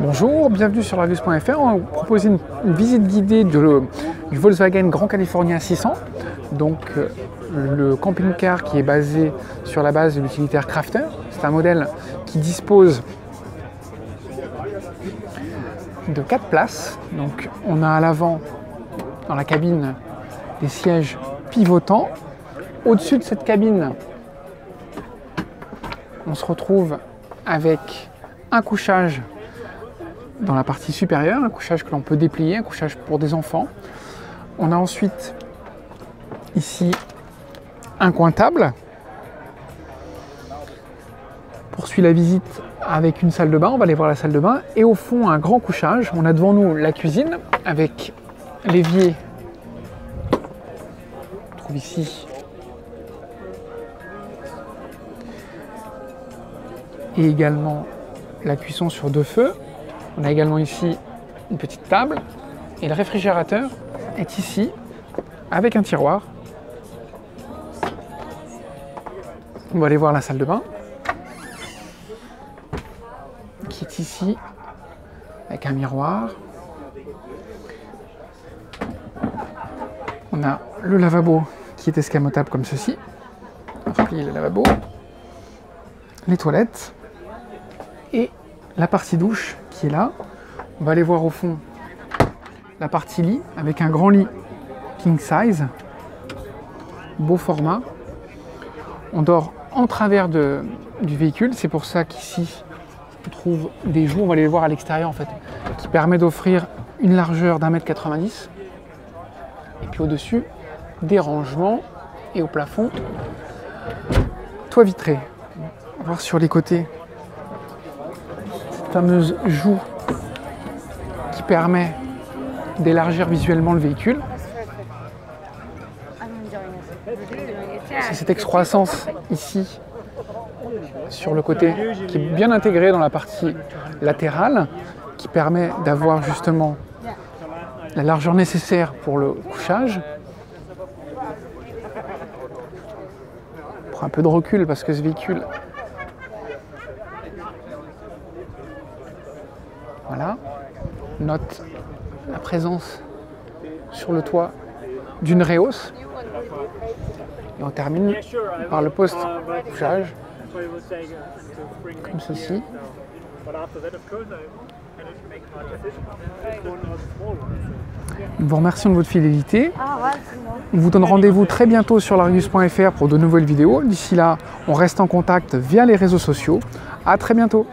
Bonjour, bienvenue sur Largus.fr. On vous proposer une, visite guidée du Volkswagen Grand California 600. Donc euh, le camping-car qui est basé sur la base de l'utilitaire Crafter. C'est un modèle qui dispose de 4 places. Donc on a à l'avant, dans la cabine, des sièges pivotants. Au-dessus de cette cabine, on se retrouve avec un couchage dans la partie supérieure, un couchage que l'on peut déplier, un couchage pour des enfants. On a ensuite ici un coin table. Poursuit la visite avec une salle de bain, on va aller voir la salle de bain. Et au fond, un grand couchage. On a devant nous la cuisine avec l'évier. On trouve ici et également la cuisson sur deux feux. On a également ici une petite table et le réfrigérateur est ici avec un tiroir. On va aller voir la salle de bain qui est ici avec un miroir. On a le lavabo qui est escamotable comme ceci. On replie le lavabo, les toilettes et la partie douche qui est là. On va aller voir au fond la partie lit avec un grand lit king size, beau format. On dort en travers du véhicule, c'est pour ça qu'ici on trouve des joues, on va aller les voir à l'extérieur en fait, qui permet d'offrir une largeur d'un mètre 90 et puis au-dessus des rangements et au plafond toit vitré. On va voir sur les côtés fameuse joue qui permet d'élargir visuellement le véhicule. C'est cette excroissance ici sur le côté qui est bien intégrée dans la partie latérale qui permet d'avoir justement la largeur nécessaire pour le couchage. On prend un peu de recul parce que ce véhicule Voilà. Note la présence sur le toit d'une réhausse. Et on termine par le poste couchage, comme ceci. Nous vous remercions de votre fidélité. On vous donne rendez-vous très bientôt sur largus.fr pour de nouvelles vidéos. D'ici là, on reste en contact via les réseaux sociaux. À très bientôt.